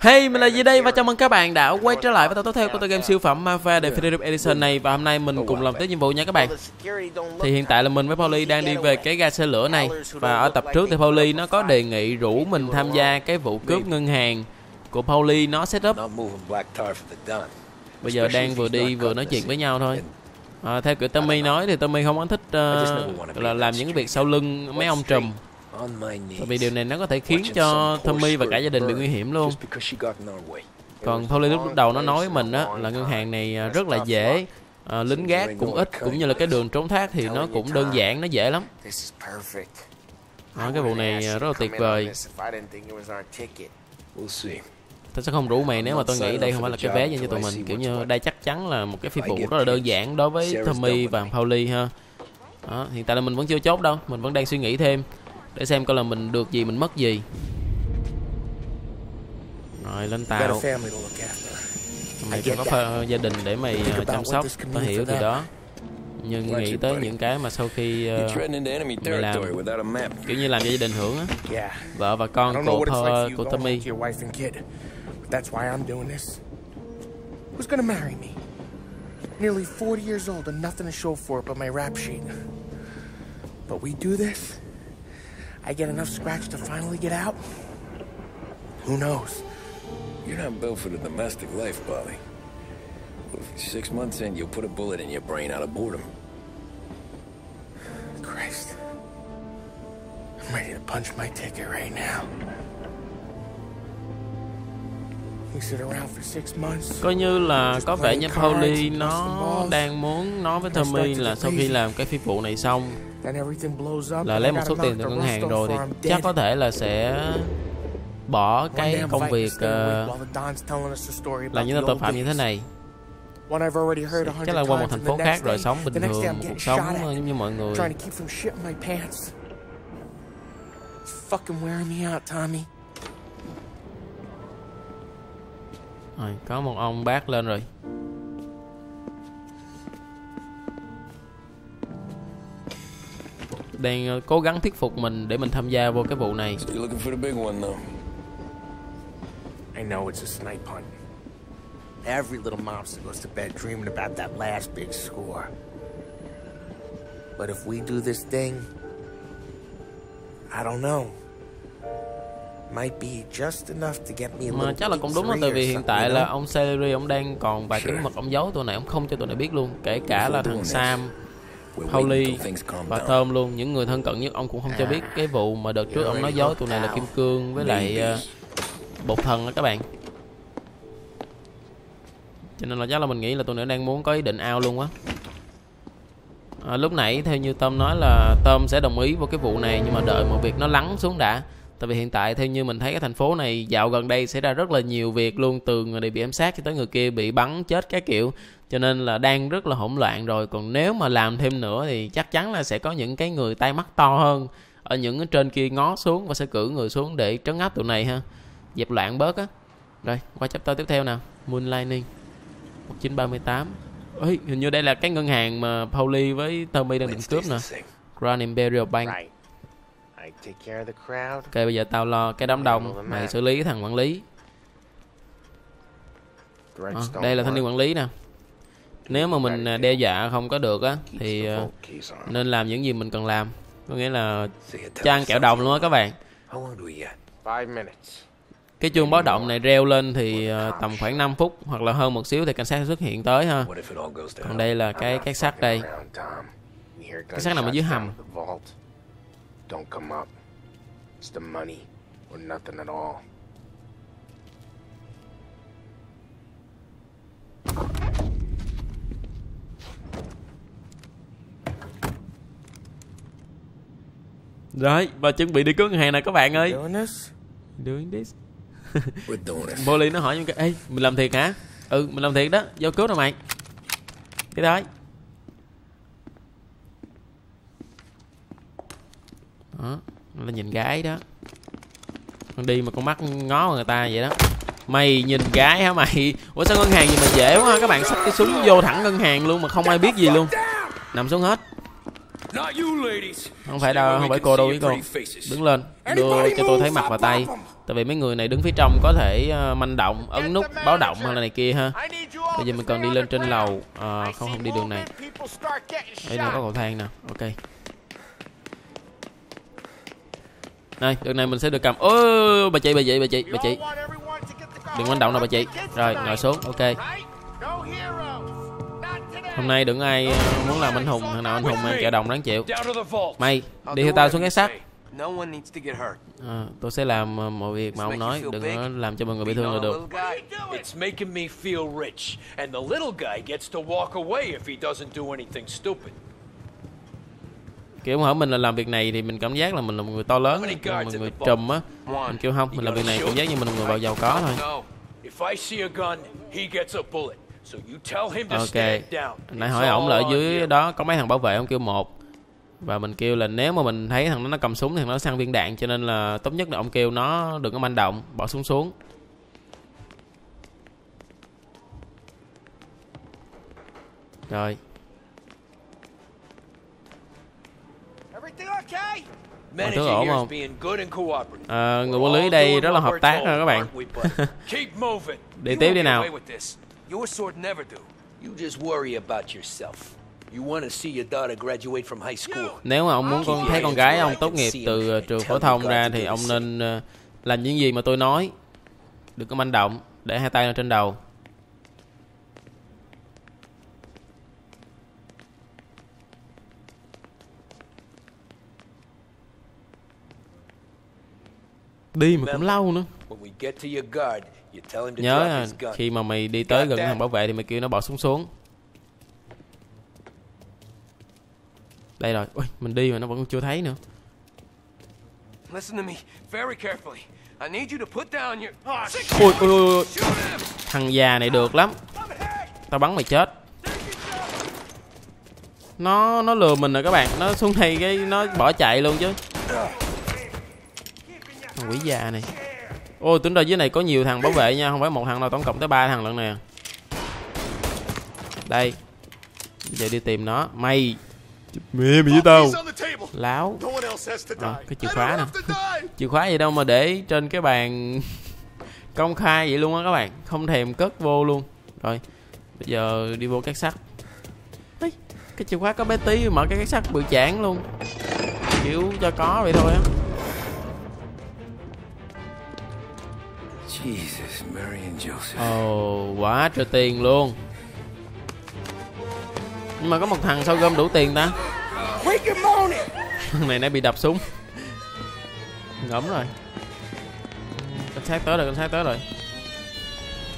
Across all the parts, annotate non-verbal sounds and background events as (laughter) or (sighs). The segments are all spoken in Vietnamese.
Hey, mình là Di đây và chào mừng các bạn đã quay trở lại với tập tiếp theo của tựa game siêu phẩm Mafia Definitive Edition này. Và hôm nay mình cùng làm tiếp nhiệm vụ nha các bạn. Thì hiện tại là mình với Pauli đang đi về cái ga xe lửa này. Và ở tập trước thì Pauli nó có đề nghị rủ mình tham gia cái vụ cướp ngân hàng của Pauli. Nó set up. Bây giờ đang vừa đi vừa nói chuyện với nhau thôi. À, theo kiểu Tommy nói thì Tommy không có thích uh, là làm những việc sau lưng mấy ông trùm Tại vì điều này nó có thể khiến cho Tommy và cả gia đình bị nguy hiểm luôn. Còn Polly lúc đầu nó nói với mình á là ngân hàng này à, rất là dễ. à, Lính gác cũng ít cũng như là cái đường trốn thoát thì nó cũng đơn giản, nó dễ lắm. À, Cái vụ này rất là tuyệt vời. Tôi sẽ không rủ mày nếu mà tôi nghĩ đây không phải là cái vé dành cho tụi mình. Kiểu như đây chắc chắn là một cái phi vụ rất là đơn giản đối với Tommy và Pauli ha. Đó, hiện tại là mình vẫn chưa chốt đâu Mình vẫn đang suy nghĩ thêm để xem coi là mình được gì mình mất gì. Rồi lên tàu. mày phải có gia đình để mày uh, chăm sóc tao hiểu thì đó. Nhưng nghĩ tới những cái mà sau khi uh, mày làm kiểu như làm cho gia đình hưởng á. Vợ và con của thơ của Tommy. That's why I'm doing this. Who's gonna marry me? Nearly 40 years old and nothing to show for it but my rap sheet. But we do this, I get enough scratch to finally get out? Who knows? You're not built for the domestic life, Bobby. Six months in, you'll put a bullet in your brain out of boredom. Christ. I'm ready to punch my ticket right now. Coi như là có vẻ như Pauli nó đang muốn nói với Tommy là sau khi làm cái phi vụ này xong là lấy một số tiền từ ngân hàng rồi thì chắc có thể là sẽ bỏ cái công việc uh, là những tội phạm như thế này. Chắc là qua một thành phố khác rồi sống bình thường một cuộc sống giống như mọi người. rồi có một ông bác lên rồi đang ờ, cố gắng thuyết phục mình để mình tham gia vô cái vụ này. I know it's a snipe hunt. Every little mobster goes to bed dreaming about that last big score. But if we do this thing, I don't know. Might be just enough to get me a Mà chắc là cũng đúng đó, tại vì hiện tại là ông Celery ông đang còn vài cái mật ông giấu tụi này ông không cho tụi này biết luôn, kể cả là thằng Sam Holly và Thơm luôn những người thân cận nhất ông cũng không cho biết cái vụ mà đợt trước ông nói dối tụi này là kim cương với lại uh, bột thần đó các bạn. Cho nên là chắc là mình nghĩ là tụi này đang muốn có ý định ao luôn á. À, lúc nãy theo như Tâm nói là Tâm sẽ đồng ý vào cái vụ này nhưng mà đợi một việc nó lắng xuống đã tại vì hiện tại theo như mình thấy cái thành phố này dạo gần đây xảy ra rất là nhiều việc luôn từ người này bị ám sát cho tới người kia bị bắn chết cái kiểu. Cho nên là đang rất là hỗn loạn rồi. Còn nếu mà làm thêm nữa thì chắc chắn là sẽ có những cái người tay mắt to hơn ở những trên kia ngó xuống và sẽ cử người xuống để trấn áp tụi này ha. Dẹp loạn bớt á. Rồi qua chapter tiếp theo nào. Moonlighting. 1938 Ê, hình như đây là cái ngân hàng mà Pauli với Tommy đang định cướp nè. Grand Imperial Bank Ok bây giờ tao lo cái đám đông. Mày xử lý cái thằng quản lý. À, Đây là thanh niên quản lý nè. Nếu mà mình à, đe dọa không có được á thì à, nên làm những gì mình cần làm. Có nghĩa là trang kẹo đồng luôn á các bạn. Cái chuông báo động này reo lên thì à, tầm khoảng 5 phút hoặc là hơn một xíu thì cảnh sát xuất hiện tới ha. Còn đây là cái cái sắt đây. cái sắt nằm ở dưới hầm Don't come up. It's the money or nothing at all. Rồi, và chuẩn bị đi cướp ngân hàng này các bạn ơi. Doing this. Molly nó hỏi những cái, ê, mình làm thiệt hả? Ừ, mình làm thiệt đó, vô cướp rồi mày. Cái đó. Đó, là nhìn gái đó. Con đi mà con mắt ngó người ta vậy đó. Mày nhìn gái hả mày? Ủa sao ngân hàng gì mà dễ quá các bạn xách cái súng vô thẳng ngân hàng luôn mà không ai biết gì luôn. Nằm xuống hết. Không phải đâu, không phải cô đâu ý cô Đứng lên, đưa cho tôi thấy mặt và tay tại vì mấy người này đứng phía trong có thể ờ, manh động ấn nút báo động hay là này kia ha bây giờ mình cần đi lên trên lầu à, không không đi đường này đây là có cầu thang nè ok này đường này mình sẽ được cầm. Ôi bà chị bà chị bà chị bà chị. Đừng manh động nào bà chị. Rồi ngồi xuống ok. Hôm nay đừng ai muốn làm anh hùng thằng nào anh hùng mang kẹo đồng đáng chịu. Mày đi theo tao xuống cái sắt à, tôi sẽ làm mọi việc mà ông nói. đừng có làm cho mọi người bị thương là được. It's making me feel rich, and the little guy gets to walk away if he doesn't do anything stupid. Kiểu hỏi mình là làm việc này thì mình cảm giác là mình là một người to lớn mình là một người trùm á. Mình kêu không mình làm việc này cảm giác như mình là một người vào giàu có thôi. Ok. nãy hỏi ổng là ở dưới đó có mấy thằng bảo vệ ông kêu một. Và mình kêu là nếu mà mình thấy thằng đó nó cầm súng thì nó săn viên đạn cho nên là tốt nhất là ông kêu nó đừng có manh động bỏ súng xuống. Rồi mọi thứ ổn không? à, người quản lý đây rất là hợp tác rồi các bạn? (laughs) đi tiếp đi nào. nếu mà ông muốn con thấy con gái ông tốt nghiệp từ trường phổ thông ra thì ông nên ờ, làm những gì mà tôi nói đừng có manh động để hai tay lên trên đầu. Đi mà cũng lâu nữa. Nhớ à, khi mà mày đi tới gần thằng bảo vệ thì mày kêu nó bỏ súng xuống. Đây rồi. Ui mình đi mà nó vẫn chưa thấy nữa. Listen to me very carefully. I need you to put down your. ui ui ui ui. thằng già này được lắm. Tao bắn mày chết. Nó nó lừa mình rồi các bạn. Nó xuống đây cái nó bỏ chạy luôn chứ thằng quỷ già này. Ôi tính ra dưới này có nhiều thằng bảo vệ nha không phải một thằng đâu tổng cộng tới ba thằng lận nè. Đây bây giờ đi tìm nó. Mày. Mẹ mày với tao láo. À, cái chìa khóa nè. (laughs) chìa khóa gì đâu mà để trên cái bàn (laughs) công khai vậy luôn á các bạn. Không thèm cất vô luôn. Rồi bây giờ đi vô các sắt Ê, cái chìa khóa có bé tí mở cái két sắt bự chản luôn. Kiểu cho có vậy thôi á Ồ, oh, quá trời tiền luôn. Nhưng mà có một thằng sao gom đủ tiền ta? Thằng này nãy bị đập súng. Ngẫm rồi. Cảnh sát tới rồi, cảnh sát tới rồi.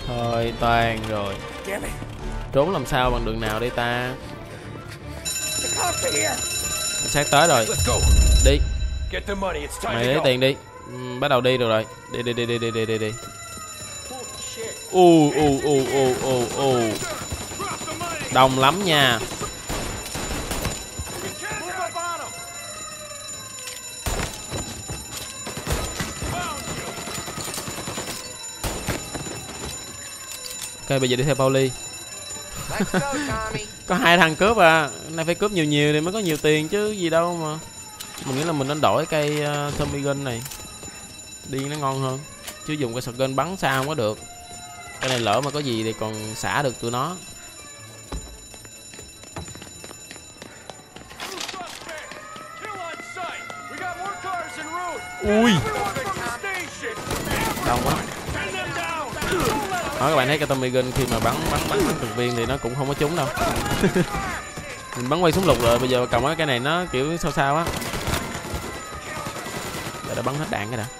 Thôi toàn rồi. Trốn làm sao bằng đường nào đây ta? Cảnh sát tới rồi. Đi. Mày lấy tiền đi. Ừ, bắt đầu đi được rồi. Đi đi đi đi đi đi đi u u u u u u đông lắm nha. Ok bây giờ đi theo Pauli. (laughs) Có hai thằng cướp à. Nay phải cướp nhiều nhiều thì mới có nhiều tiền chứ gì đâu mà. Mình nghĩ là mình nên đổi cây uh, Tommy gun này. Đi nó ngon hơn. Chứ dùng cái shotgun bắn sao không có được cái này lỡ mà có gì thì còn xả được tụi nó. Ui. Đông quá. Đó các bạn thấy cái Tommy gun khi mà bắn bắn bắn từng viên thì nó cũng không có trúng đâu. (laughs) Mình bắn quay súng lục rồi bây giờ cầm cái này nó kiểu sao sao á. Đã bắn hết đạn cái đã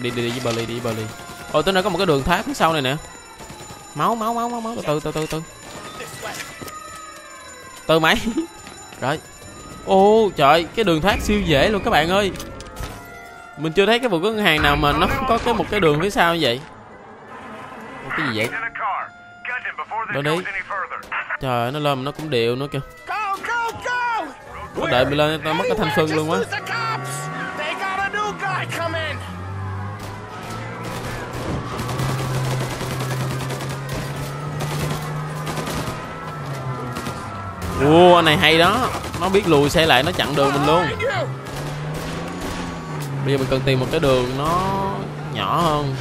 này đi đi đi với Bali đi với Bali. Ôi tính ra có một cái đường thoát phía sau này nè. Máu máu máu máu máu. Từ từ từ từ. Từ từ mày (laughs) rồi. Ô trời cái đường thoát siêu dễ luôn các bạn ơi. Mình chưa thấy cái vụ ngân hàng nào mà nó có cái một cái đường phía sau như vậy. Ủa, cái gì vậy? Đâu đi. Trời nó lên mà nó cũng đều nữa kìa. Có đợi mình lên tao mất cái thanh xuân luôn á. Ua anh này hay đó. Nó biết lùi xe lại, nó chặn đường mình luôn. Bây giờ mình cần tìm một cái đường nó nhỏ hơn.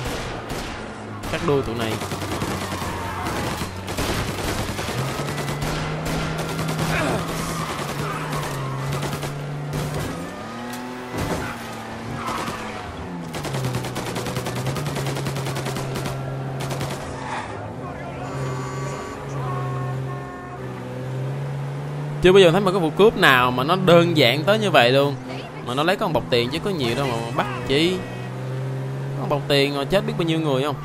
Cắt đuôi tụi này. Chưa bao giờ thấy một cái vụ cướp nào mà nó đơn giản tới như vậy luôn. Mà nó lấy con bọc tiền chứ có nhiều đâu mà bắt chi? Con bọc tiền mà chết biết bao nhiêu người không?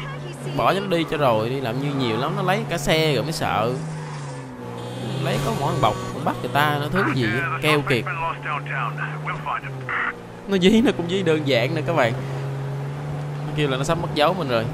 Bỏ cho nó đi cho rồi đi, làm như nhiều lắm, nó lấy cả xe rồi mới sợ. Lấy có mỗi bọc bắt người ta, nó thứ gì keo kiệt. Nó dí nó cũng dí đơn giản nữa các bạn. Nó kêu là nó sắp mất dấu mình rồi.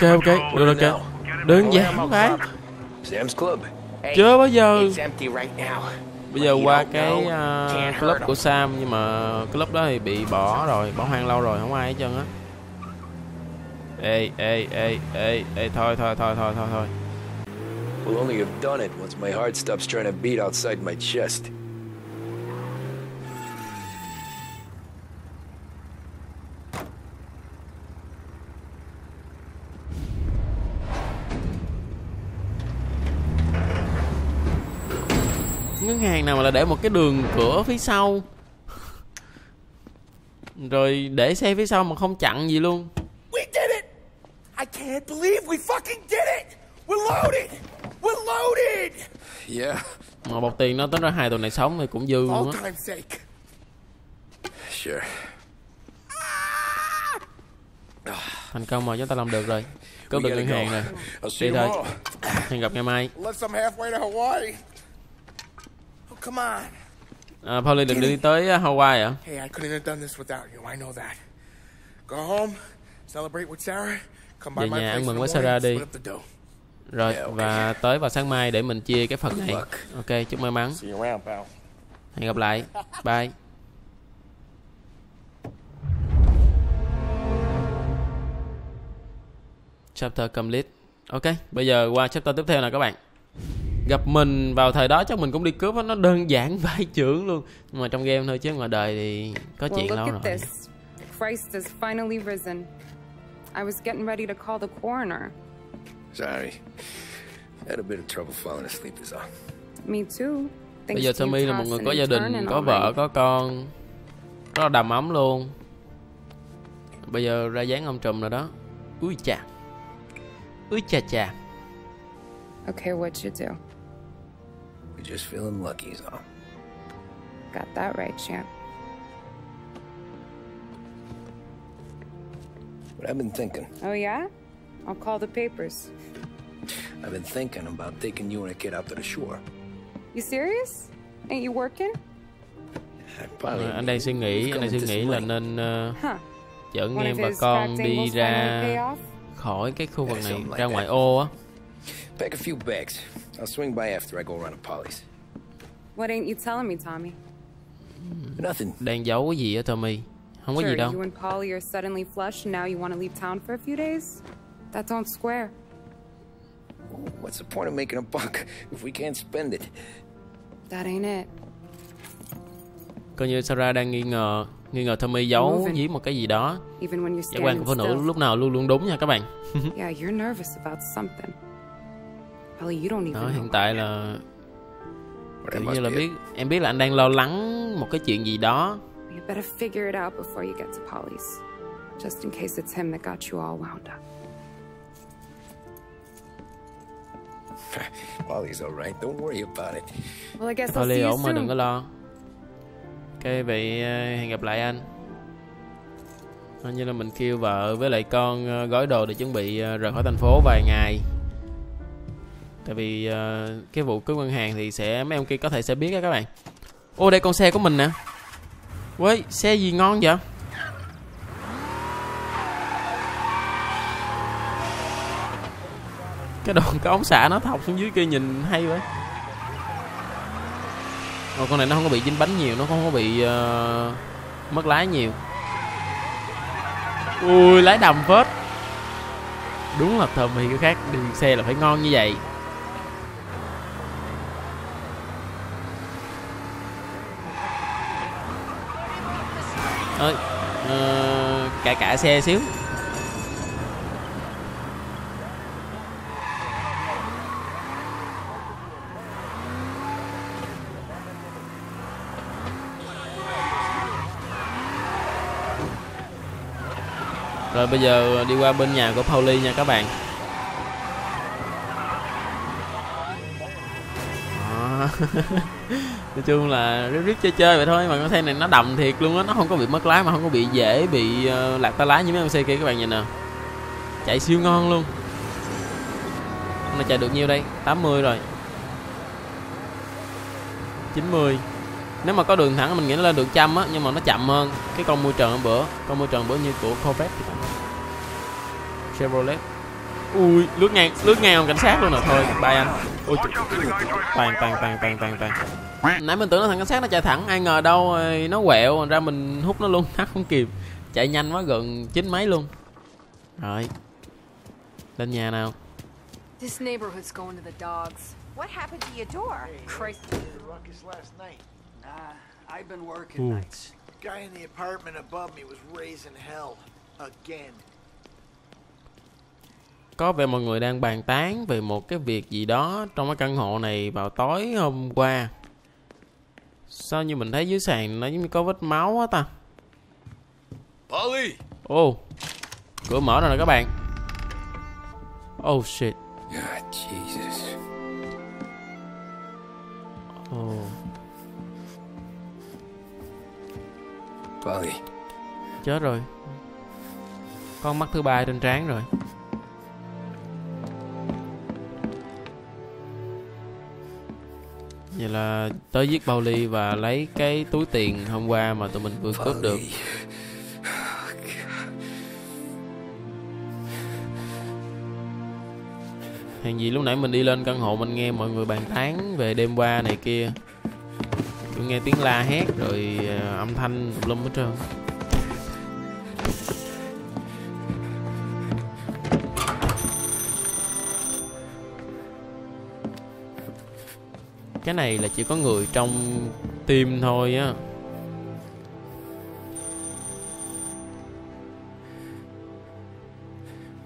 Ok ok được rồi ok. Sam's Club. Hey, chưa bao giờ bây giờ qua cái uh, club của. Sam nhưng mà club đó thì bị bỏ rồi bỏ hoang lâu rồi không ai hết trơn á. Ê ê ê ê ê thôi thôi thôi thôi thôi thôi. We'll only have done it once. My heart stops trying to beat outside my chest. Ngân hàng nào mà là để một cái đường cửa phía sau. Rồi để xe phía sau mà không chặn gì luôn. We did it! I can't believe we fucking did it! We're loaded! We're loaded! Yeah, mà bọc tiền nó tính ra hai tuần này sống thì cũng dư luôn á. sure. thành công rồi chúng ta làm được rồi. Cướp được ngân hàng rồi. Đi thôi. hẹn gặp ngày mai Unless I'm halfway to Hawaii. Oh, come on. À, Pauline định đi tới uh, Hawaii à Hey, I couldn't have done this without you. I know that. Go home, celebrate with Sarah, come by Về my nhà place ăn mừng với Sarah đi. rồi và tới vào sáng mai để mình chia cái phần này. ok chúc may mắn. See you around, pal. hẹn gặp lại. Bye. Chapter complete. Ok bây giờ qua chapter tiếp theo nè các bạn gặp mình vào thời đó chắc mình cũng đi cướp á nó đơn giản (laughs) vai trưởng luôn nhưng mà trong game thôi chứ ngoài đời thì có Well, chuyện lâu rồi this. Christ has finally risen. I was getting ready to call the coroner. Sorry. Had a bit of trouble falling asleep is all. Me too. bây Thanks giờ to you Tommy là một người có gia đình có vợ có con rất là đầm ấm luôn bây giờ ra dáng ông trùm rồi đó ui chà ui chà chà Okay, what'd you do? We're just feeling lucky is all. Got that right, champ. But I've been thinking. Oh, yeah? I'll call the papers. I've been thinking about taking you and a kid out to the shore. You serious? Ain't you working? I probably Ờ, anh đang suy nghĩ anh đang suy nghĩ là nên ờ, Huh. chở One em of và his con cracked đi angles ra khỏi cái khu vực Yeah, này something like ra that. ngoại ô á I'll swing by after I go around to Polly's. What ain't you telling me, Tommy? Nothing. đang giấu cái gì á Tommy không có gì Sure, đâu you and Polly are suddenly flush and now you want to leave town for a few days? That don't square. What's the point of making a buck (laughs) if we can't spend it? That ain't it. coi như Sarah đang nghi ngờ nghi ngờ Tommy giấu dưới một cái gì đó you're giác quan của phụ nữ lúc nào luôn luôn đúng nha các bạn Yeah, you're nervous about something. Đó hiện tại là kiểu như là biết em biết là anh đang lo lắng một cái chuyện gì đó You better figure it out before you get to Polly's. Just in case it's him that got you all wound up. (laughs) Polly's all right. Don't worry about it. Well, I guess I'll see you ổn mà đừng soon. có lo ok vậy ờ, hẹn gặp lại anh Hình như là mình kêu vợ với lại con ờ, gói đồ để chuẩn bị ờ, rời khỏi thành phố vài ngày tại vì uh, cái vụ cướp ngân hàng thì sẽ mấy ông kia có thể sẽ biết á các bạn. Ô đây con xe của mình nè. Với xe gì ngon vậy? Cái đồ cái ống xả nó thọc xuống dưới kia nhìn hay quá. Ồ, con này nó không có bị dính bánh nhiều nó không có bị uh, mất lái nhiều. Ui lái đầm phết. Đúng là thơm mì cái khác đi xe là phải ngon như vậy. Ơi ờ, cả cả xe xíu Rồi bây giờ đi qua bên nhà của Pauli nha các bạn Đó. (laughs) Nói chung là rip rip chơi chơi vậy thôi Mà con xe này nó đầm thiệt luôn á Nó không có bị mất lái mà không có bị dễ bị uh, lạc tay lái như mấy con xe kia các bạn nhìn nè. Chạy siêu ngon luôn. Nó chạy được nhiêu đây? 80 rồi. 90 nếu mà có đường thẳng mình nghĩ nó lên được trăm á nhưng mà nó chậm hơn cái con môi trường bữa. Con môi trường bữa như của Corvette thì Chevrolet. Ui lướt ngang lướt ngang ông cảnh sát luôn rồi thôi bye anh ui toàn toàn toàn toàn toàn toàn nãy mình tưởng là thằng cảnh sát nó chạy thẳng ai ngờ đâu nó quẹo ra mình hút nó luôn (laughs) thắt không kịp chạy nhanh quá gần chín mấy luôn rồi lên nhà nào This neighborhood's going to the dogs. What happened to your door? Christ. ruckus last night. Uh, I've been working Ooh. nights. Guy in the apartment above me was raising hell. Again. Có vẻ mọi người đang bàn tán về một cái việc gì đó trong cái căn hộ này vào tối hôm qua. Sao như mình thấy dưới sàn nó giống như có vết máu á ta? Polly! ô cửa mở rồi nè các bạn. Oh shit. God, Jesus. oh Polly, chết rồi. Con mắt thứ ba trên trán rồi vậy là tới giết bao ly và lấy cái túi tiền hôm qua mà tụi mình vừa cướp được Polly. Hèn gì lúc nãy mình đi lên căn hộ mình nghe mọi người bàn tán về đêm qua này kia Tôi nghe tiếng la hét rồi ờ, âm thanh tùm lum hết trơn Cái này là chỉ có người trong team thôi á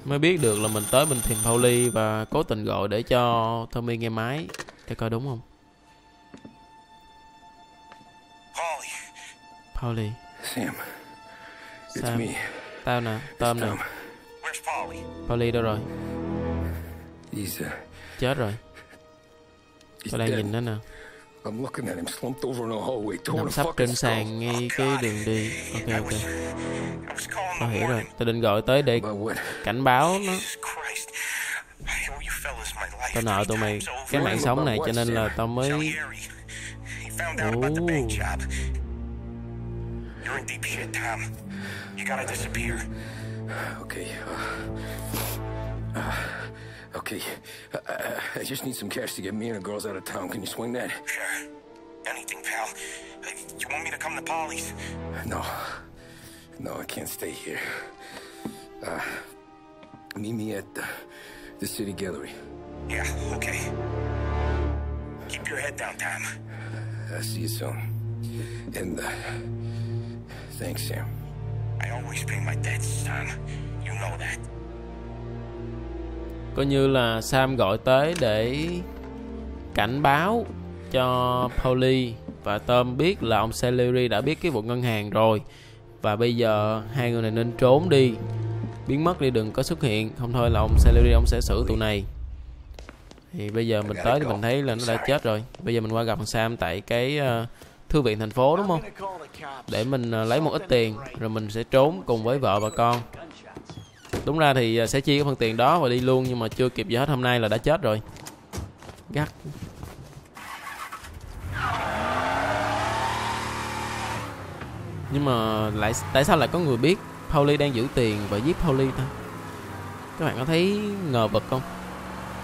mới biết được là mình tới mình tìm Pauli và cố tình gọi để cho Tommy nghe máy để coi đúng không Polly. Pauli Sam. It's Sam me. tao nè Tôm nè Tom. Where's Polly? Pauli đâu rồi He's, uh, chết rồi tôi đang nhìn nó nè. I'm looking at him slumped over in the hallway, torn nằm sắp trên sàn ngay cái đường đi. Ok ok. I was calling tao the hiểu rồi. tao định gọi tới để cảnh báo nó. Jesus Christ. I owe you fellas my life tao nợ tụi mày cái mạng sống này cho nên là tao mới job. You're in deep shit, Tom. You gotta disappear. (sighs) Okay. Okay. Uh, I just need some cash to get me and the girls out of town. Can you swing that? Sure. Anything, pal. Uh, You want me to come to Polly's? No. No, I can't stay here. Uh, meet me at the, the city gallery. Yeah, okay. Keep your head down, Tom. I'll see you soon. And uh, thanks, Sam. I always pay my debts, Tom. You know that. Coi như là Sam gọi tới để cảnh báo cho Polly và Tom biết là ông Celery đã biết cái vụ ngân hàng rồi. Và bây giờ hai người này nên trốn đi. Biến mất đi đừng có xuất hiện. Không thôi là ông Celery ông sẽ xử tụi này. Thì bây giờ mình tới thì mình thấy là nó đã chết rồi. Bây giờ mình qua gặp thằng Sam tại cái ờ, thư viện thành phố, đúng không? Để mình ờ, lấy một ít tiền, rồi mình sẽ trốn cùng với vợ và con đúng ra thì à, sẽ chia cái phần tiền đó và đi luôn, nhưng mà chưa kịp gì hết, hôm nay là đã chết rồi. Gắt. Nhưng mà lại, tại sao lại có người biết Pauli đang giữ tiền và giết Pauli ta? Các bạn có thấy ngờ vực không?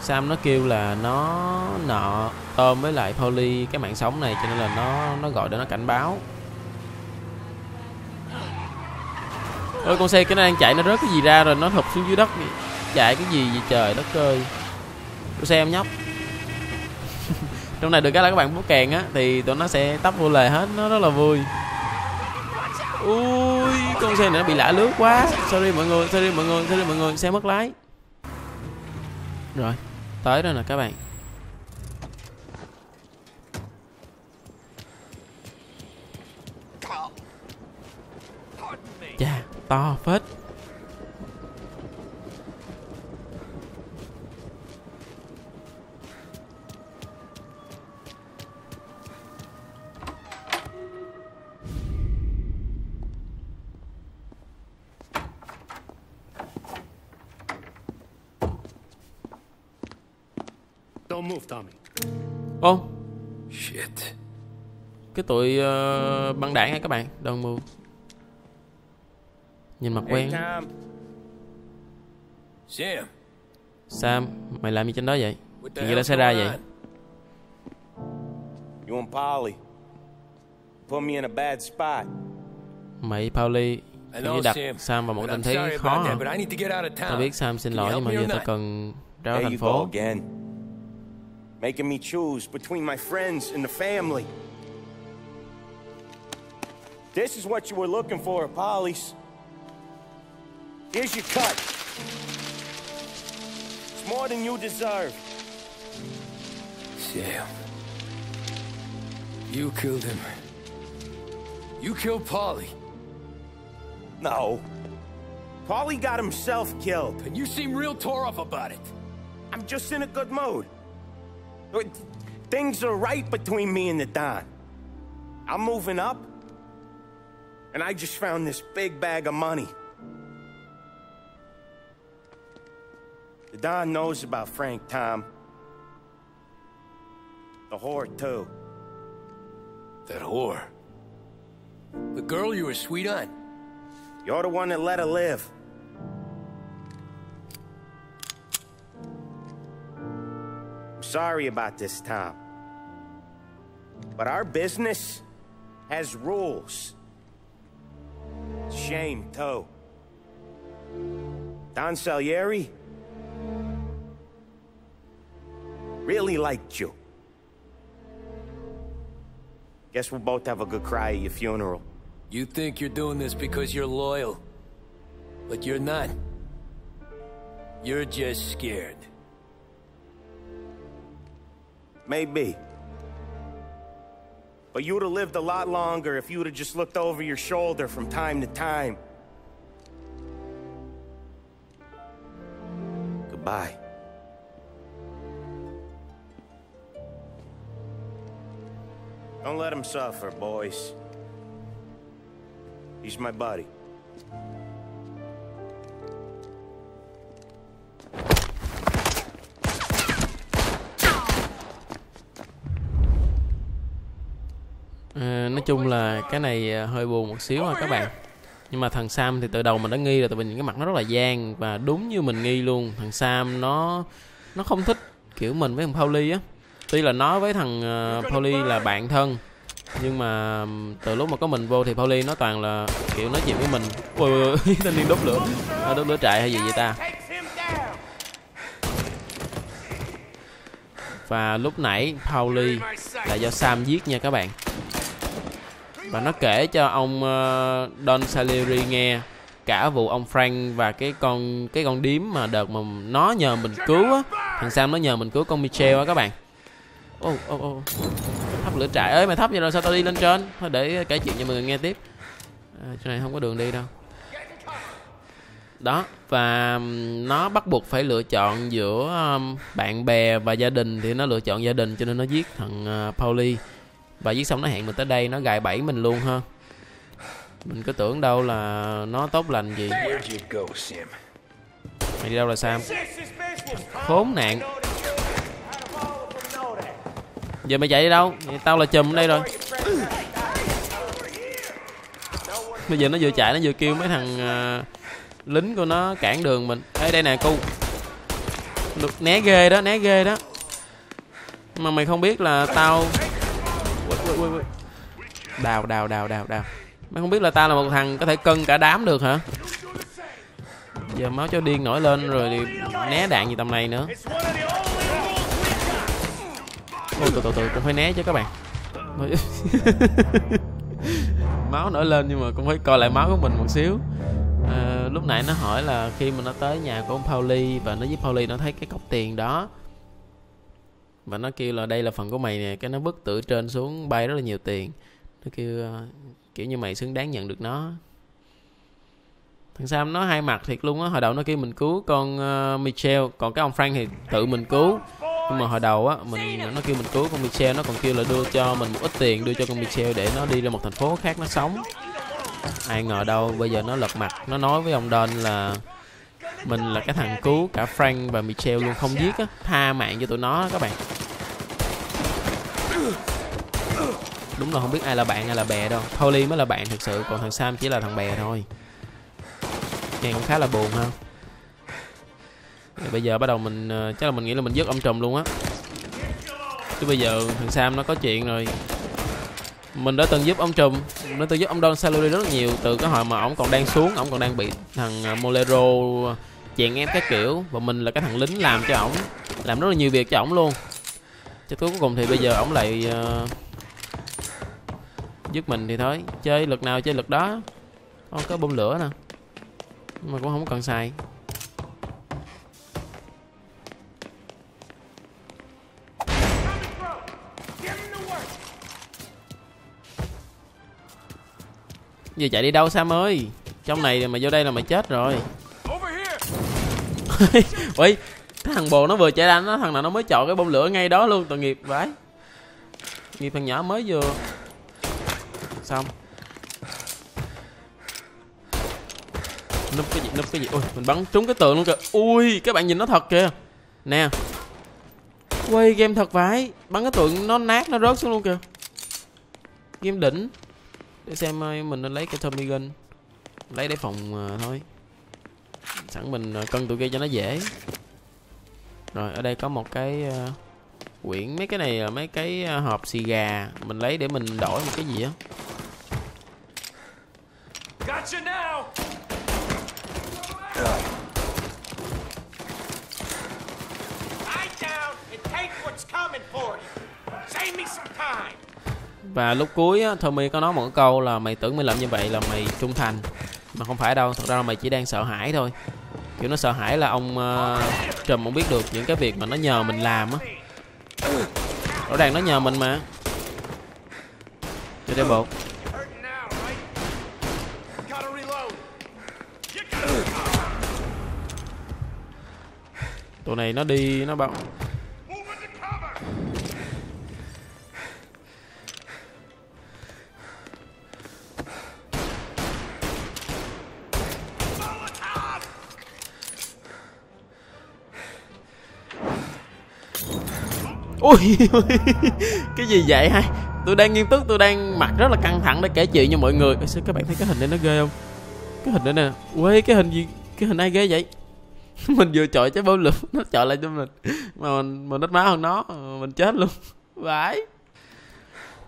Sam nó kêu là nó nợ Tôm với lại Polly cái mạng sống này, cho nên là nó nó gọi để nó cảnh báo. Ôi, con xe cái nó đang chạy nó rớt cái gì ra rồi, nó thụp xuống dưới đất chạy cái gì vậy trời, đất ơi. Con xe em nhóc. (laughs) Trong này được cái là các bạn bút kèn á, thì tụi nó sẽ tấp vô lề hết, nó rất là vui. Ui, con xe này nó bị lạ lướt quá. Sorry mọi người, sorry mọi người, sorry mọi người, xe mất lái. Rồi, tới rồi nè các bạn. Chà to phết Don't move, Tommy. Ô Shit. Cái tụi uh, băng đảng hay các bạn Don't move Nhìn mặt quen Hey. Sam. Sam Mày làm gì trên đó vậy Chuyện gì đã xảy ra vậy? You and Polly put me in a bad spot. Mày know, như đặt Sam, vào một tình I'm thế khó hả Tao biết Sam xin lỗi nhưng mà giờ tao cần ra thành phố. Making me choose between my friends and the family. This is what you were looking for, Polly's. Here's your cut. It's more than you deserve. Sam. You killed him. You killed Polly. No. Polly got himself killed. And you seem real tore up about it. I'm just in a good mood. Things are right between me and the Don. I'm moving up, and I just found this big bag of money. The Don knows about Frank Tom. The whore, too. That whore. The girl you were sweet on. You're the one that let her live. I'm sorry about this, Tom. But our business has rules. Shame, too. Don Salieri really liked you. Guess we'll both have a good cry at your funeral. You think you're doing this because you're loyal. But you're not. You're just scared. Maybe. But you'd have lived a lot longer if you'd have just looked over your shoulder from time to time. Goodbye. Don't let him suffer, boys. He's my buddy. À, nói chung là cái này ờ, hơi buồn một xíu ha các bạn nhưng mà thằng Sam thì từ đầu mình đã nghi rồi tại vì những cái mặt nó rất là gian và đúng như mình nghi luôn thằng Sam nó nó không thích kiểu mình với thằng Pauli á tuy là nó với thằng uh, Pauli là bạn thân nhưng mà từ lúc mà có mình vô thì Pauli nó toàn là kiểu nói chuyện với mình. Ôi ôi, ôi (laughs) thanh niên đốt lửa. À, đốt lửa trại hay gì vậy ta? Và lúc nãy Pauli là do Sam giết nha các bạn. Và nó kể cho ông uh, Don Salieri nghe cả vụ ông Frank và cái con cái con điếm mà đợt mà nó nhờ mình cứu á. Thằng Sam nó nhờ mình cứu con Michelle á các bạn ô ô ô thắp lửa trại ơi mày thắp vậy rồi sao tao đi lên trên? Thôi để kể chuyện cho mọi người nghe tiếp. À, chỗ này không có đường đi đâu. Đó và nó bắt buộc phải lựa chọn giữa bạn bè và gia đình thì nó lựa chọn gia đình cho nên nó giết thằng uh, Pauli. Và giết xong nó hẹn mình tới đây nó gài bẫy mình luôn ha. Mình cứ tưởng đâu là nó tốt lành gì. Mày đi đâu là Sam? Khốn nạn giờ mày chạy đi đâu? Tao là chùm ở đây rồi. Bây giờ nó vừa chạy nó vừa kêu mấy thằng uh, lính của nó cản đường mình. Ê đây nè cu. Được né ghê đó né ghê đó. Mà mày không biết là tao đào đào đào đào đào. Mày không biết là tao là một thằng có thể cân cả đám được hả? Giờ máu cho điên nổi lên rồi thì né đạn gì tầm này nữa ôi từ từ từ cũng phải né chứ các bạn. (laughs) Máu nổi lên nhưng mà cũng phải coi lại máu của mình một xíu. À, lúc nãy nó hỏi là khi mà nó tới nhà của ông Pauli và nó với Pauli nó thấy cái cọc tiền đó. Và nó kêu là đây là phần của mày nè cái nó bứt từ trên xuống bay rất là nhiều tiền. Nó kêu ờ, kiểu như mày xứng đáng nhận được nó. Thằng Sam nó hai mặt thiệt luôn á hồi đầu nó kêu mình cứu con uh, Michel còn cái ông Frank thì tự mình cứu nhưng mà hồi đầu á, mình nó kêu mình cứu con Michelle, nó còn kêu là đưa cho mình một ít tiền, đưa cho con Michelle để nó đi ra một thành phố khác nó sống. Ai ngờ đâu, bây giờ nó lật mặt, nó nói với ông Don là mình là cái thằng cứu cả Frank và Michelle luôn, không giết á, tha mạng cho tụi nó các bạn. Đúng là không biết ai là bạn, ai là bè đâu. Holly mới là bạn thực sự, còn thằng Sam chỉ là thằng bè thôi. Nghe cũng khá là buồn ha bây giờ bắt đầu mình ờ, chắc là mình nghĩ là mình dứt ông trùm luôn á. Chứ bây giờ thằng Sam nó có chuyện rồi. Mình đã từng giúp ông trùm nó từng giúp ông Don saluri rất là nhiều từ cái hồi mà ông còn đang xuống ông còn đang bị thằng ờ, Molero ờ, chèn ép cái kiểu. Và mình là cái thằng lính làm cho ổng làm rất là nhiều việc cho ổng luôn. Cho cuối cùng thì bây giờ ổng lại uh, giúp mình thì thôi. Chơi lực nào chơi lực đó. Không có bơm lửa nè. Mà cũng không cần xài. Giờ chạy đi đâu Sam ơi? Trong này mà vô đây là mày chết rồi. (laughs) Ui, thằng bồ nó vừa chạy đánh nó thằng nào nó mới chọn cái bông lửa ngay đó luôn, tội nghiệp vãi. Nghiệp thằng nhỏ mới vừa. Xong. Núp cái gì, núp cái gì? Ui, mình bắn trúng cái tượng luôn kìa. Ui, các bạn nhìn nó thật kìa. Nè. Quay game thật vãi. Bắn cái tượng nó nát, nó rớt xuống luôn kìa. Game đỉnh để xem ờ, mình nên lấy cái Tommy gun. Lấy để phòng uh, thôi. Sẵn mình uh, cân tụi kia cho nó dễ. Rồi ở đây có một cái uh, quyển mấy cái này là mấy cái uh, hộp xì gà. Mình lấy để mình đổi một cái gì á. Gotcha now. Và lúc cuối á, Tommy có nói một câu là mày tưởng mày làm như vậy là mày trung thành. Mà không phải đâu, thật ra là mày chỉ đang sợ hãi thôi. Kiểu nó sợ hãi là ông ờ, uh, Trùm không biết được những cái việc mà nó nhờ mình làm á. Rõ ràng nó nhờ mình mà. Cho đây bột tụi này nó đi nó bảo ui cái gì vậy hay tôi đang nghiêm túc, tôi đang mặt rất là căng thẳng để kể chuyện cho mọi người. Sao các bạn thấy cái hình này nó ghê không? Cái hình này nè. Quê cái hình gì? Cái hình ai ghê vậy? (laughs) Mình vừa chọi trái bóng lửa (laughs) nó chọi lại cho mình. Mà mình mình nít máu hơn nó ờ, mình chết luôn. (laughs) Vãi.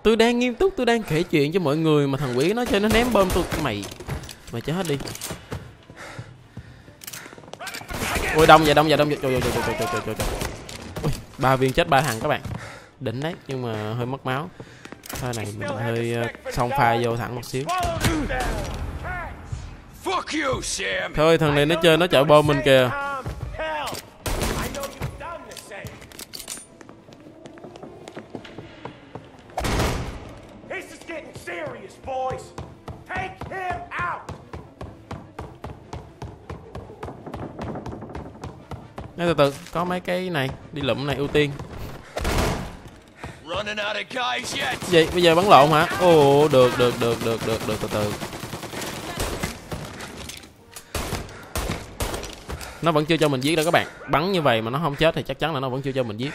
Tôi đang nghiêm túc, tôi đang kể chuyện cho mọi người mà thằng quỷ nó chơi nó ném bom tôi. Mày mày chết hết đi. Ôi, đông vậy đông vậy đông vậy. Trời trời trời trời trời trời trời ba viên chết, ba thằng các bạn. Đỉnh đấy, nhưng mà hơi mất máu. Thôi này mình hơi ờ, xong pha vô thẳng một xíu. Thôi, thằng này nó chơi, nó chở bom mình kìa. Nói từ từ, có mấy cái này, đi lụm này ưu tiên. Gì, bây giờ bắn lộn hả? Ồ, được, được, được, được, được, được, từ từ. Nó vẫn chưa cho mình giết đâu các bạn. Bắn như vậy mà nó không chết thì chắc chắn là nó vẫn chưa cho mình giết.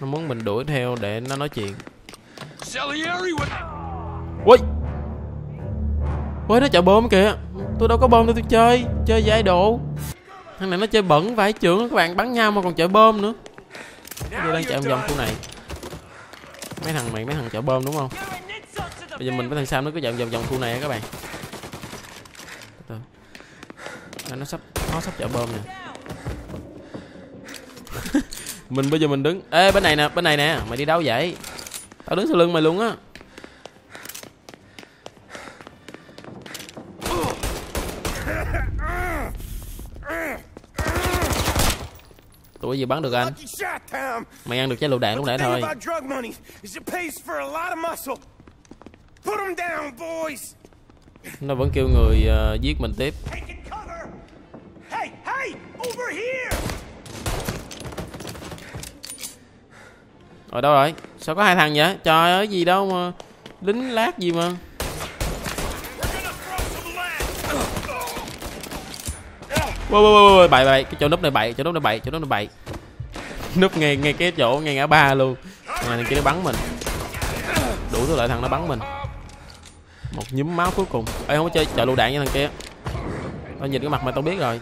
Nó muốn mình đuổi theo để nó nói chuyện. Ui ui nó chở bom kìa. Tôi đâu có bom đâu tôi chơi chơi với idol thằng này nó chơi bẩn vãi trưởng các bạn bắn nhau mà còn chở bom nữa. Tôi đang chạy vòng vòng khu này. Mấy thằng mày mấy thằng chở bom đúng không? Bây giờ mình với thằng sam nó cứ chạy vòng vòng khu này á các bạn. Từ nó sắp nó sắp chở bom nè. (laughs) Mình bây giờ mình đứng. Ê bên này nè bên này nè. Mày đi đâu vậy. Tao đứng sau lưng mày luôn á Tụi gì bắn được anh? Mày ăn được trái lựu đạn lúc nãy thôi. Nó vẫn kêu người uh, giết mình tiếp. Rồi đâu rồi? Sao có hai thằng vậy? Trời ơi gì đâu mà Lính lát gì mà bậy bậy bậy. Cái chỗ núp này bậy, chỗ núp này bậy, chỗ núp này bậy. Núp ngay ngay cái chỗ, ngay ngã ba luôn. Mà này kia nó bắn mình. Đủ thứ loại thằng nó bắn mình. Một nhúm máu cuối cùng. Ấy không có chơi chợ lựu đạn với thằng kia. Tao nhìn cái mặt mà tao biết rồi.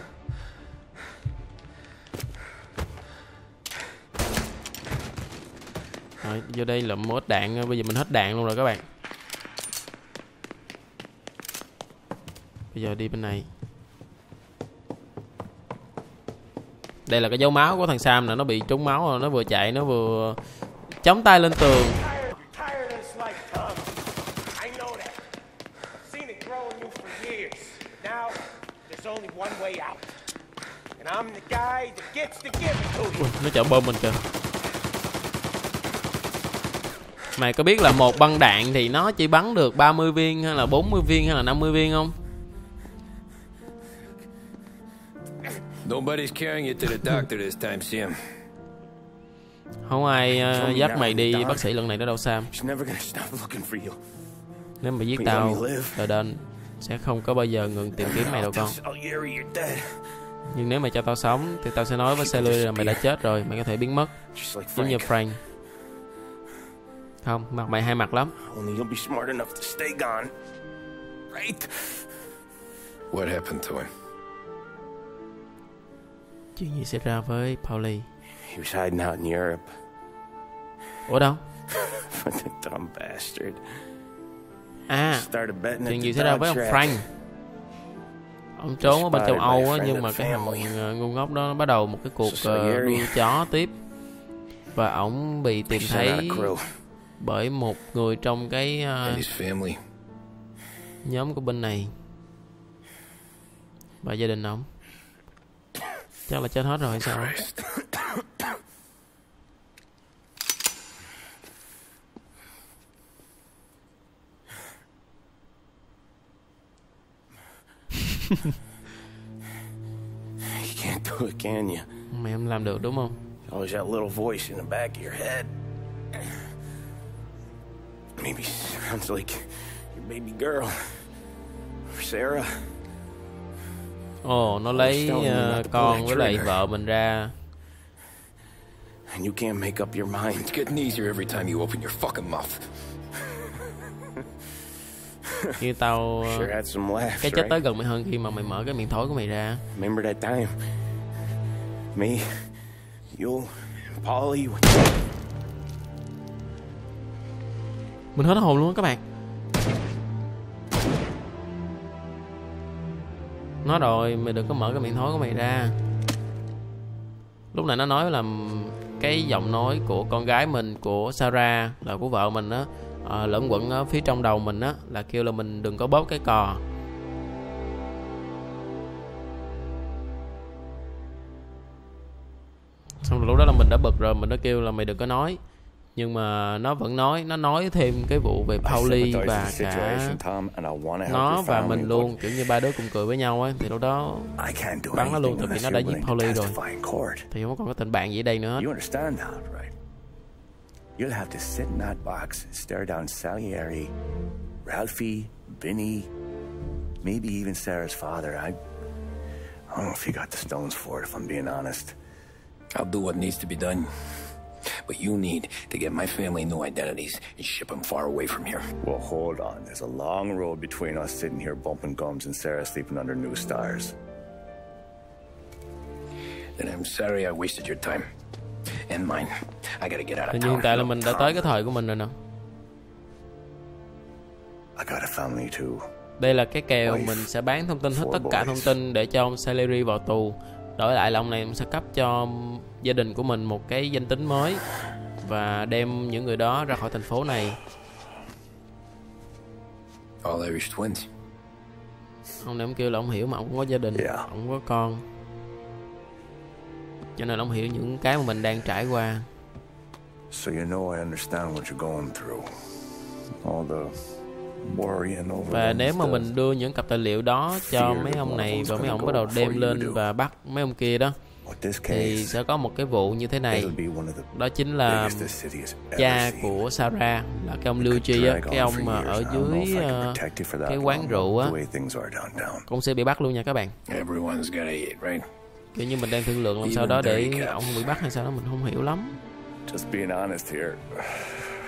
Rồi, vô đây là hết đạn, bây giờ mình hết đạn luôn rồi các bạn. Bây giờ đi bên này. Đây là cái dấu máu của thằng sam nè nó bị trúng máu rồi nó vừa chạy nó vừa chống tay lên tường Ui, nó chở bom mình kìa Mày có biết là một băng đạn thì nó chỉ bắn được 30 viên hay là 40 viên hay là 50 viên không? Nobody's carrying you to the doctor this time, Sam. Không ai uh, dắt mày đi bác sĩ lần này nữa đâu Sam. Nếu mày giết tao, đời đền sẽ không có bao giờ ngừng tìm kiếm mày đâu con. Nhưng nếu mày cho tao sống thì tao sẽ nói với Sally là mày đã chết rồi, mày có thể biến mất. Giống như Frank. Không, mặt mày hai mặt lắm. What happened to him? Chuyện gì xảy ra với Pauli? He was hiding out in Europe. Ủa đâu? What (laughs) a dumb bastard. À, chuyện gì xảy ra với ông Frank? Ông trốn ở bên châu Âu á, nhưng mà cái thằng ngu ngốc đó nó bắt đầu một cái cuộc uh, đua chó tiếp. Và ổng bị tìm thấy bởi một người trong cái uh, nhóm của bên này. Và gia đình ông. Chắc là chết hết rồi hay sao (laughs) you can't do it, can you? Mày không làm được đúng không? Always that little voice in the back of your head. Maybe sounds like your baby girl. Or Sarah. Ồ, oh, nó lấy uh, con với lại vợ mình ra. And you can't make up your mind. It's getting easier every time you open your fucking mouth. (laughs) khi tao (laughs) uh, cái chết tới gần mày hơn khi mà mày mở cái miệng thối của mày ra. Remember that time? Me, you, Polly. Mình hết hồn luôn các bạn. Nói rồi mày đừng có mở cái miệng thối của mày ra. Lúc này nó nói là Cái giọng nói của con gái mình Của Sarah là của vợ mình á à, Lẫn quẩn ở phía trong đầu mình á Là kêu là mình đừng có bóp cái cò. Xong rồi lúc đó là mình đã bực rồi Mình đã kêu là mày đừng có nói nhưng mà nó vẫn nói nó nói thêm cái vụ về Pauli và cả nó và mình luôn kiểu như ba đứa cùng cười với nhau ấy thì lúc đó bắn nó luôn tại vì nó đã giết Pauli rồi thì không còn có tình bạn gì ở đây nữa hết You'll have to sit in that box, stare down Salieri, Ralphie, Vinny, maybe even Sarah's father. I, I don't know if you got the stones for it, if I'm being honest. I'll do what needs to be done. But you need to get my family new identities and ship them far away from here. Well, hold on. There's a long road between us sitting here bumping gums and Sarah sleeping under new stars. Then I'm sorry I wasted your time. And mine. I gotta get out of hiện town. tại là mình đã tới cái thời của mình rồi nè I got a family too. Đây là cái kèo mình sẽ bán thông tin hết tất cả thông tin để cho ông Salieri vào tù Đổi lại là ông này ông sẽ cấp cho gia đình của mình một cái danh tính mới Và đem những người đó ra khỏi thành phố này All Irish twins. Ông này ông kêu là ông hiểu mà ông cũng có gia đình Ông có con Cho nên ông hiểu những cái mà mình đang trải qua So you know I understand what you're going through. All the Và nếu mà mình đưa những cặp tài liệu đó cho mấy ông này và mấy ông bắt đầu đem lên và bắt mấy ông kia đó thì sẽ có một cái vụ như thế này. đó chính là cha của Sarah là cái ông Luigi á cái ông mà ở dưới ờ, cái quán rượu á cũng sẽ bị bắt luôn nha các bạn. Kiểu như mình đang thương lượng làm sao đó để ông bị bắt hay sao đó mình không hiểu lắm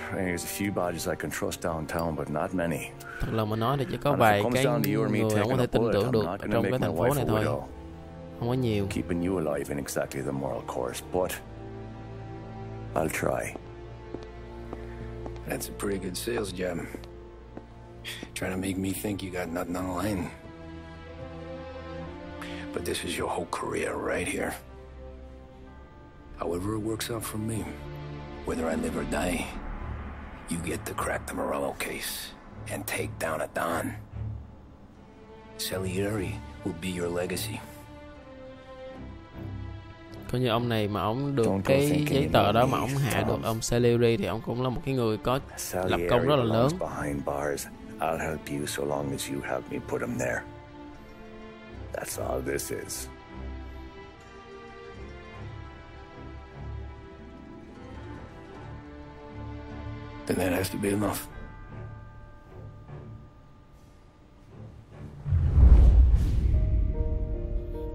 Just being. There's a few bodies I can trust downtown, but not many. thật lòng mà nói thì chỉ có And if vài cái down to you or me người ông có thể tin tưởng I'm được not ở gonna trong make cái thành phố wife này a thôi không có nhiều Keeping you alive ain't exactly the moral course, but I'll try. That's a pretty good sales job. Trying to make me think you got nothing on the line. But this is your whole career right here. However it works out for me, whether I live or die, you get to crack the Morello case and take down a Don. Salieri will be your legacy. coi như ông này mà ông được cái giấy tờ đó mà ông hạ được ông Salieri thì ông cũng là một cái người có lập công rất là lớn. I'll help you so long as you help me put him there. That's all this is. Then that has to be enough.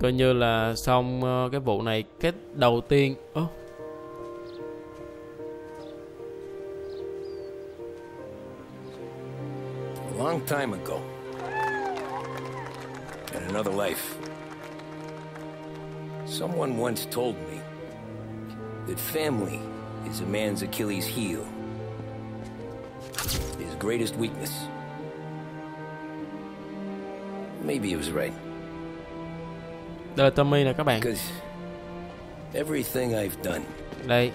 coi như là xong ờ, cái vụ này cái đầu tiên. Ơ. A long time ago, in another life, someone once told me that family is a man's Achilles heel, his greatest weakness. Maybe he was right. là Tommy nè các bạn Because everything I've done, đây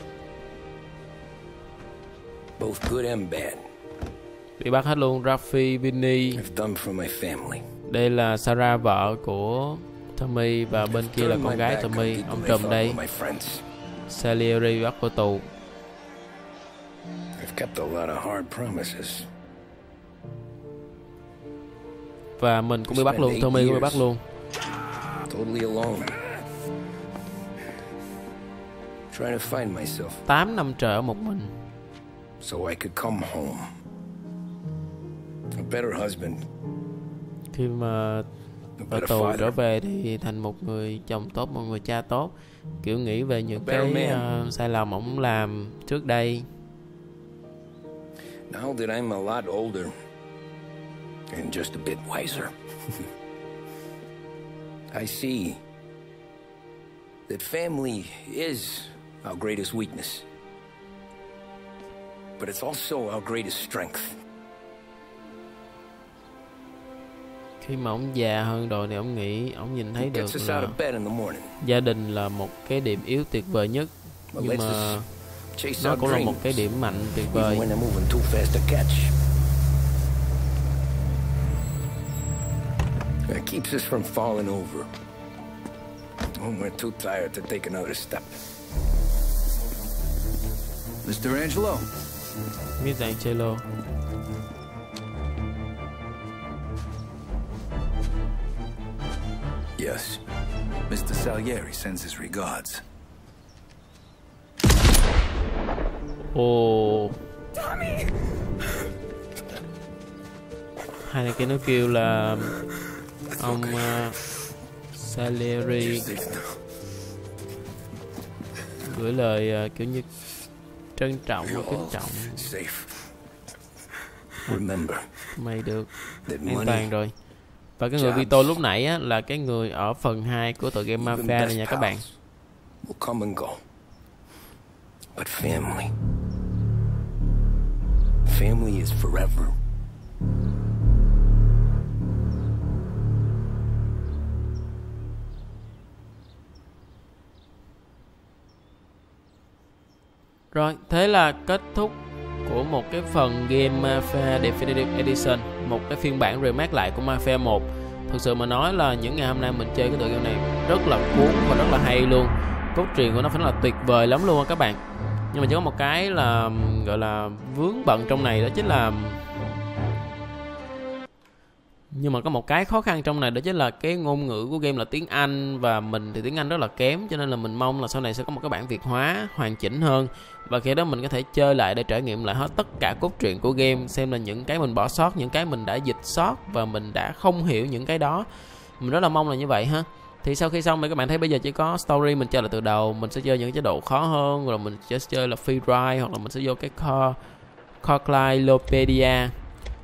both good and bad, bị bắt hết luôn Rafi Vinny I've done for my family. đây là Sarah vợ của Tommy và bên kia là con gái Tommy ông trùm đây. Salieri bắt vào tù kept a lot of hard promises. và mình cũng bị bắt luôn Tommy cũng bị bắt luôn Totally alone. Trying to find myself 8 năm trời ở một mình so I could come home. A better husband. khi mà ở tù trở về thì thành một người chồng tốt một người cha tốt kiểu nghĩ về những cái ờ, sai lầm ông làm trước đây Now that I'm a lot older and just a bit wiser, (laughs) I see that family is our greatest weakness. But it's also our greatest strength. khi mà ông già hơn rồi thì ông nghĩ ông nhìn thấy được là out of bed in the morning. gia đình là một cái điểm yếu tuyệt vời nhất nhưng mà nó our cũng là một cái điểm mạnh tuyệt vời they're moving too fast to catch. That keeps us from falling over. When we're too tired to take another step. Mr. Angelo. Miss Angelo Yes. Mr. Salieri sends his regards. Ồ. Hai cái nó kêu là ông uh, Salieri. Gửi lời ờ, kiểu như trân trọng và kính trọng. Remember, mày được. An toàn rồi. Và cái người Vito lúc nãy á, là cái người ở phần 2 của tựa game Mafia này nha các bạn family. Is forever. Rồi, thế là kết thúc của một cái phần game Mafia Definitive Edition, một cái phiên bản remake lại của Mafia 1. Thực sự mà nói là những ngày hôm nay mình chơi cái tựa game này rất là cuốn và rất là hay luôn. Cốt truyện của nó phải là tuyệt vời lắm luôn các bạn. Nhưng mà chỉ có một cái là, gọi là, vướng bận trong này đó chính là nhưng mà có một cái khó khăn trong này đó chính là cái ngôn ngữ của game là tiếng Anh và mình thì tiếng Anh rất là kém, cho nên là mình mong là sau này sẽ có một cái bản Việt hóa hoàn chỉnh hơn. Và khi đó mình có thể chơi lại để trải nghiệm lại hết tất cả cốt truyện của game, xem là những cái mình bỏ sót, những cái mình đã dịch sót và mình đã không hiểu những cái đó. Mình rất là mong là như vậy ha thì sau khi xong thì các bạn thấy bây giờ chỉ có story, mình chơi là từ đầu, mình sẽ chơi những chế độ khó hơn, rồi mình sẽ chơi là free ride, hoặc là mình sẽ vô cái core core Lopedia.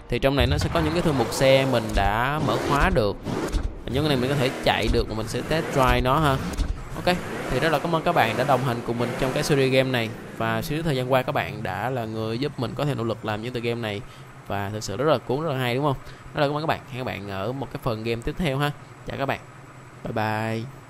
Thì trong này nó sẽ có những cái thư mục xe mình đã mở khóa được. Những cái này mình có thể chạy được và mình sẽ test drive nó ha. Ok, thì rất là cảm ơn các bạn đã đồng hành cùng mình trong cái series game này. Và suốt thời gian qua, các bạn đã là người giúp mình có thêm nỗ lực làm những tựa game này. Và thực sự rất là cuốn, rất là hay, đúng không? Rất là cảm ơn các bạn. Hẹn các bạn ở một cái phần game tiếp theo ha. Chào các bạn. Bye bye